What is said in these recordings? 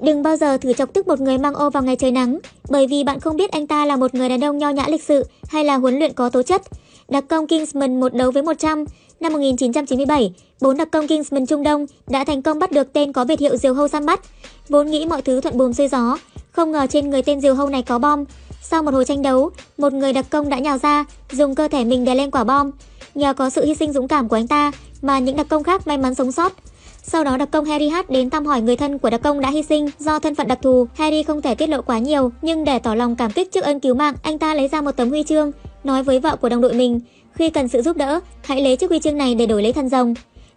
Đừng bao giờ thử chọc tức một người mang ô vào ngày trời nắng, bởi vì bạn không biết anh ta là một người đàn ông nho nhã lịch sự hay là huấn luyện có tố chất. Đặc công Kingsman một đấu với 100 Năm 1997, bốn đặc công Kingsman Trung Đông đã thành công bắt được tên có biệt hiệu Diều Hâu săn bắt. Vốn nghĩ mọi thứ thuận buồm xuôi gió, không ngờ trên người tên Diều Hâu này có bom. Sau một hồi tranh đấu, một người đặc công đã nhào ra, dùng cơ thể mình đè lên quả bom. Nhờ có sự hy sinh dũng cảm của anh ta mà những đặc công khác may mắn sống sót. Sau đó đặc công Harry H đến thăm hỏi người thân của đặc công đã hy sinh do thân phận đặc thù. Harry không thể tiết lộ quá nhiều, nhưng để tỏ lòng cảm kích trước ơn cứu mạng, anh ta lấy ra một tấm huy chương, nói với vợ của đồng đội mình, khi cần sự giúp đỡ, hãy lấy chiếc huy chương này để đổi lấy thân rồng.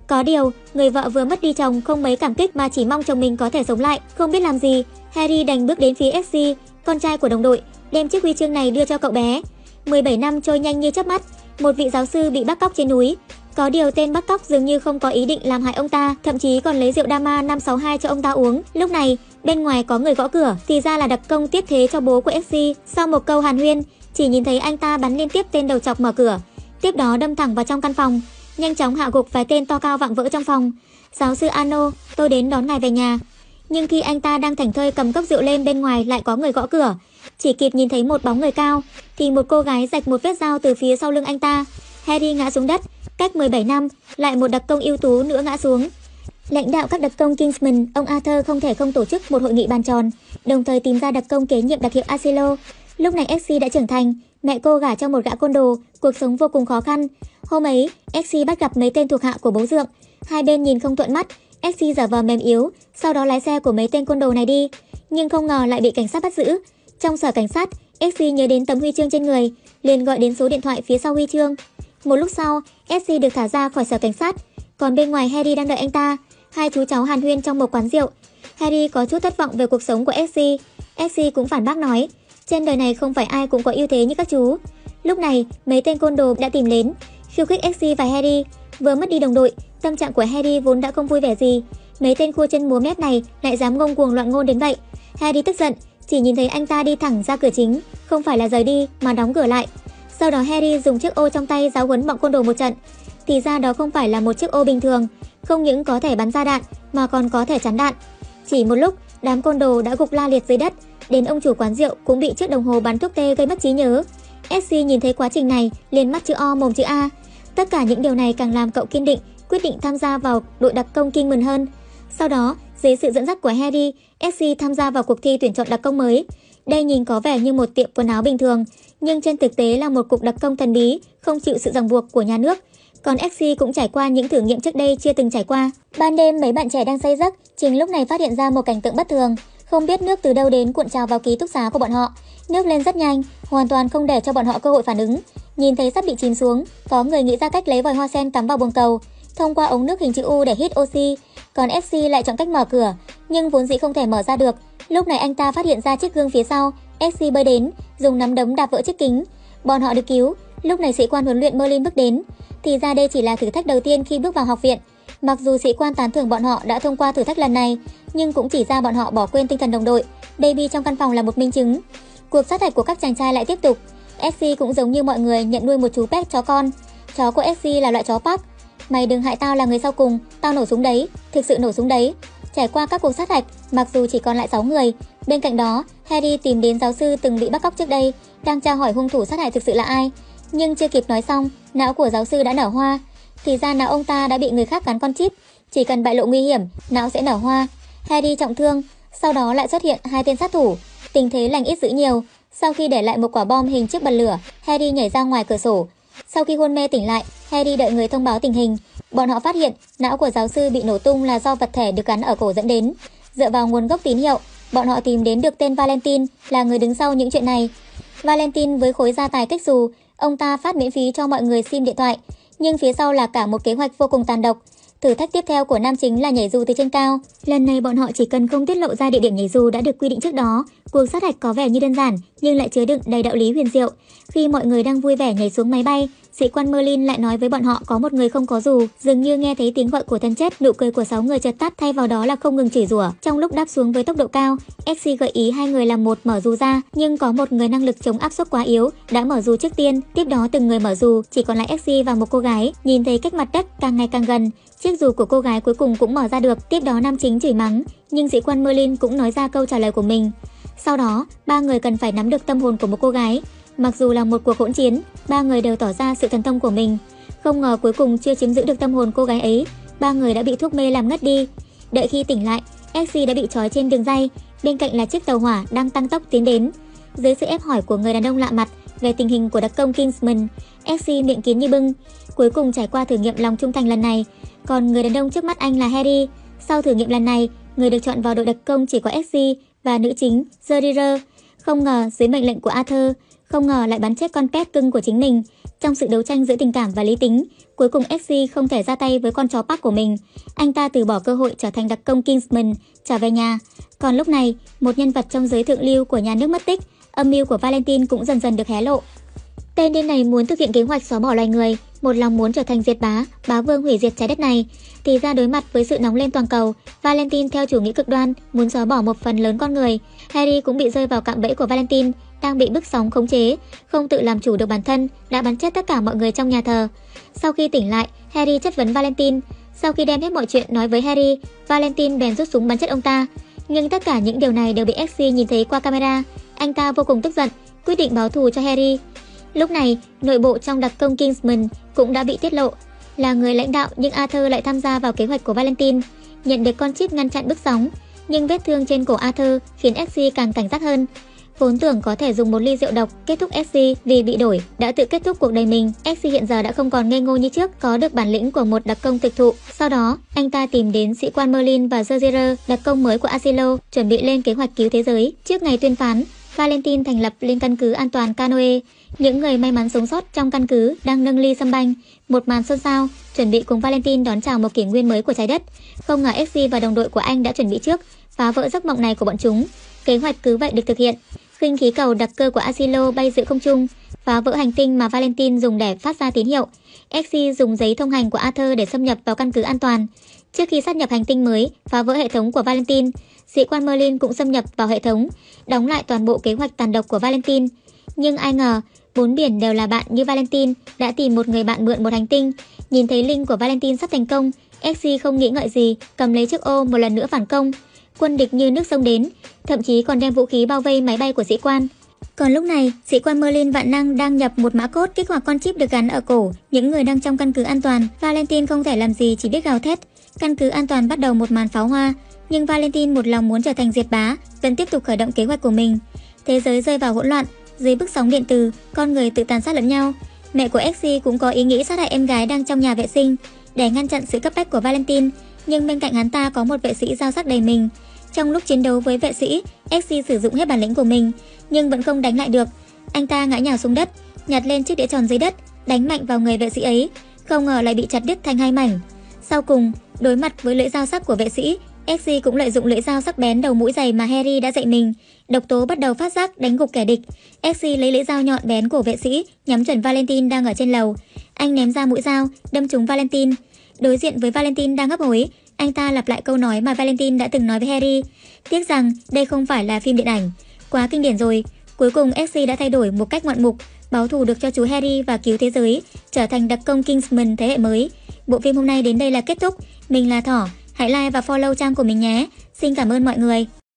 Có điều, người vợ vừa mất đi chồng không mấy cảm kích mà chỉ mong chồng mình có thể sống lại, không biết làm gì. Harry đành bước đến phía FC, con trai của đồng đội, đem chiếc huy chương này đưa cho cậu bé. 17 năm trôi nhanh như chớp mắt, một vị giáo sư bị bắt cóc trên núi. Có điều tên bắt cóc dường như không có ý định làm hại ông ta, thậm chí còn lấy rượu Dama 562 cho ông ta uống. Lúc này, bên ngoài có người gõ cửa, thì ra là đặc công tiếp thế cho bố của FC. Sau một câu hàn huyên, chỉ nhìn thấy anh ta bắn liên tiếp tên đầu chọc mở cửa, tiếp đó đâm thẳng vào trong căn phòng, nhanh chóng hạ gục vài tên to cao vạm vỡ trong phòng. Giáo sư Ano, tôi đến đón ngài về nhà. Nhưng khi anh ta đang thảnh thơi cầm cốc rượu lên bên ngoài lại có người gõ cửa. Chỉ kịp nhìn thấy một bóng người cao, thì một cô gái rạch một vết dao từ phía sau lưng anh ta. Harry ngã xuống đất, cách 17 năm, lại một đặc công ưu tú nữa ngã xuống. Lãnh đạo các đặc công Kingsman, ông Arthur không thể không tổ chức một hội nghị bàn tròn, đồng thời tìm ra đặc công kế nhiệm đặc hiệu Asilo. Lúc này Exy đã trưởng thành, Mẹ cô gả cho một gã côn đồ, cuộc sống vô cùng khó khăn. Hôm ấy, Exy bắt gặp mấy tên thuộc hạ của bố dượng. Hai bên nhìn không thuận mắt, Exy giả vờ mềm yếu, sau đó lái xe của mấy tên côn đồ này đi. Nhưng không ngờ lại bị cảnh sát bắt giữ. Trong sở cảnh sát, Exy nhớ đến tấm huy chương trên người, liền gọi đến số điện thoại phía sau huy chương. Một lúc sau, Essie được thả ra khỏi sở cảnh sát, còn bên ngoài Harry đang đợi anh ta. Hai chú cháu hàn huyên trong một quán rượu. Harry có chút thất vọng về cuộc sống của Essie. Essie cũng phản bác nói, trên đời này không phải ai cũng có ưu thế như các chú. Lúc này, mấy tên côn đồ đã tìm đến, khiêu khích Essie và Harry. Vừa mất đi đồng đội, tâm trạng của Harry vốn đã không vui vẻ gì. Mấy tên khua chân múa mép này lại dám ngông cuồng loạn ngôn đến vậy. Harry tức giận, chỉ nhìn thấy anh ta đi thẳng ra cửa chính, không phải là rời đi mà đóng cửa lại. Sau đó Harry dùng chiếc ô trong tay giáo huấn bọn côn đồ một trận. Thì ra đó không phải là một chiếc ô bình thường, không những có thể bắn ra đạn mà còn có thể chắn đạn. Chỉ một lúc, đám côn đồ đã gục la liệt dưới đất, Đến ông chủ quán rượu cũng bị chiếc đồng hồ bắn thuốc tê gây mất trí nhớ. SC nhìn thấy quá trình này, liền mắt chữ O mồm chữ A. Tất cả những điều này càng làm cậu kiên định, quyết định tham gia vào đội đặc công kinh mừng hơn. Sau đó, dưới sự dẫn dắt của Harry, SC tham gia vào cuộc thi tuyển chọn đặc công mới. Đây nhìn có vẻ như một tiệm quần áo bình thường, nhưng trên thực tế là một cục đặc công thần bí, không chịu sự ràng buộc của nhà nước. Còn XC cũng trải qua những thử nghiệm trước đây chưa từng trải qua. Ban đêm mấy bạn trẻ đang say giấc, chính lúc này phát hiện ra một cảnh tượng bất thường. Không biết nước từ đâu đến cuộn trào vào ký túc xá của bọn họ. Nước lên rất nhanh, hoàn toàn không để cho bọn họ cơ hội phản ứng. Nhìn thấy sắp bị chìm xuống, có người nghĩ ra cách lấy vòi hoa sen cắm vào buồng cầu, thông qua ống nước hình chữ U để hít oxy. Còn FC lại chọn cách mở cửa, nhưng vốn dĩ không thể mở ra được. Lúc này anh ta phát hiện ra chiếc gương phía sau, FC bơi đến, dùng nắm đấm đạp vỡ chiếc kính. Bọn họ được cứu, lúc này sĩ quan huấn luyện Merlin bước đến. Thì ra đây chỉ là thử thách đầu tiên khi bước vào học viện. Mặc dù sĩ quan tán thưởng bọn họ đã thông qua thử thách lần này, nhưng cũng chỉ ra bọn họ bỏ quên tinh thần đồng đội. Baby trong căn phòng là một minh chứng. Cuộc sát hạch của các chàng trai lại tiếp tục. SC cũng giống như mọi người nhận nuôi một chú pet chó con. Chó của SC là loại chó Park. Mày đừng hại tao là người sau cùng, tao nổ súng đấy, thực sự nổ súng đấy. Trải qua các cuộc sát hạch, mặc dù chỉ còn lại 6 người, bên cạnh đó, Harry tìm đến giáo sư từng bị bắt cóc trước đây, đang tra hỏi hung thủ sát hại thực sự là ai. Nhưng chưa kịp nói xong, não của giáo sư đã nở hoa. Thì ra não ông ta đã bị người khác gắn con chip, chỉ cần bại lộ nguy hiểm, não sẽ nở hoa. Harry trọng thương, sau đó lại xuất hiện hai tên sát thủ. Tình thế lành ít dữ nhiều. Sau khi để lại một quả bom hình chiếc bật lửa, Harry nhảy ra ngoài cửa sổ. Sau khi hôn mê tỉnh lại, Harry đợi người thông báo tình hình. Bọn họ phát hiện não của giáo sư bị nổ tung là do vật thể được gắn ở cổ dẫn đến. Dựa vào nguồn gốc tín hiệu, bọn họ tìm đến được tên Valentine là người đứng sau những chuyện này. Valentine với khối gia tài cách dù, ông ta phát miễn phí cho mọi người sim điện thoại, nhưng phía sau là cả một kế hoạch vô cùng tàn độc. Thử thách tiếp theo của nam chính là nhảy dù từ trên cao. Lần này bọn họ chỉ cần không tiết lộ ra địa điểm nhảy dù đã được quy định trước đó. Cuộc sát hạch có vẻ như đơn giản, nhưng lại chứa đựng đầy đạo lý huyền diệu. Khi mọi người đang vui vẻ nhảy xuống máy bay, sĩ quan Merlin lại nói với bọn họ có một người không có dù, dường như nghe thấy tiếng gọi của thân chết, nụ cười của sáu người chợt tắt thay vào đó là không ngừng chửi rủa. Trong lúc đáp xuống với tốc độ cao, XC gợi ý hai người làm một mở dù ra, nhưng có một người năng lực chống áp suất quá yếu đã mở dù trước tiên, tiếp đó từng người mở dù, chỉ còn lại XC và một cô gái, nhìn thấy cách mặt đất càng ngày càng gần, chiếc dù của cô gái cuối cùng cũng mở ra được, tiếp đó nam chính chửi mắng, nhưng sĩ quan Merlin cũng nói ra câu trả lời của mình. Sau đó, ba người cần phải nắm được tâm hồn của một cô gái. Mặc dù là một cuộc hỗn chiến, ba người đều tỏ ra sự thần thông của mình. Không ngờ cuối cùng chưa chiếm giữ được tâm hồn cô gái ấy, ba người đã bị thuốc mê làm ngất đi. Đợi khi tỉnh lại, exi đã bị trói trên đường dây, bên cạnh là chiếc tàu hỏa đang tăng tốc tiến đến. Dưới sự ép hỏi của người đàn ông lạ mặt về tình hình của đặc công Kingsman, exi miệng kín như bưng. Cuối cùng trải qua thử nghiệm lòng trung thành lần này, còn người đàn ông trước mắt anh là Harry. Sau thử nghiệm lần này, người được chọn vào đội đặc công chỉ có exi và nữ chính Zerirer. Không ngờ dưới mệnh lệnh của Arthur, không ngờ lại bắn chết con pet cưng của chính mình. Trong sự đấu tranh giữa tình cảm và lý tính, cuối cùng FC không thể ra tay với con chó Park của mình. Anh ta từ bỏ cơ hội trở thành đặc công Kingsman, trở về nhà. Còn lúc này, một nhân vật trong giới thượng lưu của nhà nước mất tích, âm mưu của Valentine cũng dần dần được hé lộ. Tên điên này muốn thực hiện kế hoạch xóa bỏ loài người, một lòng muốn trở thành diệt bá, bá vương hủy diệt trái đất này. Thì ra đối mặt với sự nóng lên toàn cầu, Valentine theo chủ nghĩa cực đoan muốn xóa bỏ một phần lớn con người. Harry cũng bị rơi vào cạm bẫy của Valentine, đang bị bức sóng khống chế, không tự làm chủ được bản thân, đã bắn chết tất cả mọi người trong nhà thờ. Sau khi tỉnh lại, Harry chất vấn Valentine. Sau khi đem hết mọi chuyện nói với Harry, Valentine bèn rút súng bắn chết ông ta. Nhưng tất cả những điều này đều bị Exy nhìn thấy qua camera. Anh ta vô cùng tức giận, quyết định báo thù cho Harry. Lúc này, nội bộ trong đặc công Kingsman cũng đã bị tiết lộ. Là người lãnh đạo nhưng Arthur lại tham gia vào kế hoạch của Valentine. Nhận được con chip ngăn chặn bức sóng, nhưng vết thương trên cổ Arthur khiến SC càng cảnh giác hơn. Vốn tưởng có thể dùng một ly rượu độc kết thúc SC vì bị đổi, đã tự kết thúc cuộc đời mình. SC hiện giờ đã không còn ngây ngô như trước, có được bản lĩnh của một đặc công thực thụ. Sau đó, anh ta tìm đến sĩ quan Merlin và Zerzier, đặc công mới của Asilo, chuẩn bị lên kế hoạch cứu thế giới. Trước ngày tuyên phán, Valentine thành lập lên căn cứ an toàn Canoe. Những người may mắn sống sót trong căn cứ đang nâng ly xâm banh, một màn xôn xao, chuẩn bị cùng Valentine đón chào một kỷ nguyên mới của trái đất. Không ngờ SC và đồng đội của anh đã chuẩn bị trước, phá vỡ giấc mộng này của bọn chúng. Kế hoạch cứ vậy được thực hiện khinh khí cầu đặc cơ của Asilo bay giữa không trung, phá vỡ hành tinh mà Valentine dùng để phát ra tín hiệu. Exi dùng giấy thông hành của Arthur để xâm nhập vào căn cứ an toàn. Trước khi sát nhập hành tinh mới, phá vỡ hệ thống của Valentine, sĩ quan Merlin cũng xâm nhập vào hệ thống, đóng lại toàn bộ kế hoạch tàn độc của Valentine. Nhưng ai ngờ, bốn biển đều là bạn như Valentine đã tìm một người bạn mượn một hành tinh. Nhìn thấy linh của Valentine sắp thành công, Exy không nghĩ ngợi gì, cầm lấy chiếc ô một lần nữa phản công quân địch như nước sông đến, thậm chí còn đem vũ khí bao vây máy bay của sĩ quan. Còn lúc này, sĩ quan Merlin vạn năng đang nhập một mã cốt kích hoạt con chip được gắn ở cổ. Những người đang trong căn cứ an toàn, Valentine không thể làm gì chỉ biết gào thét. Căn cứ an toàn bắt đầu một màn pháo hoa, nhưng Valentine một lòng muốn trở thành diệt bá, vẫn tiếp tục khởi động kế hoạch của mình. Thế giới rơi vào hỗn loạn, dưới bức sóng điện từ, con người tự tàn sát lẫn nhau. Mẹ của Exy cũng có ý nghĩ sát hại em gái đang trong nhà vệ sinh để ngăn chặn sự cấp bách của Valentine, nhưng bên cạnh hắn ta có một vệ sĩ giao sắc đầy mình. Trong lúc chiến đấu với vệ sĩ, XC sử dụng hết bản lĩnh của mình, nhưng vẫn không đánh lại được. Anh ta ngã nhào xuống đất, nhặt lên chiếc đĩa tròn dưới đất, đánh mạnh vào người vệ sĩ ấy, không ngờ lại bị chặt đứt thành hai mảnh. Sau cùng, đối mặt với lưỡi dao sắc của vệ sĩ, Exi cũng lợi dụng lưỡi dao sắc bén đầu mũi dày mà Harry đã dạy mình. Độc tố bắt đầu phát giác đánh gục kẻ địch. Exi lấy lưỡi dao nhọn bén của vệ sĩ, nhắm chuẩn Valentine đang ở trên lầu. Anh ném ra mũi dao, đâm trúng Valentine. Đối diện với Valentine đang hấp hối, anh ta lặp lại câu nói mà Valentine đã từng nói với Harry. Tiếc rằng đây không phải là phim điện ảnh. Quá kinh điển rồi. Cuối cùng Exi đã thay đổi một cách ngoạn mục, báo thù được cho chú Harry và cứu thế giới, trở thành đặc công Kingsman thế hệ mới. Bộ phim hôm nay đến đây là kết thúc. Mình là Thỏ. Hãy like và follow trang của mình nhé. Xin cảm ơn mọi người.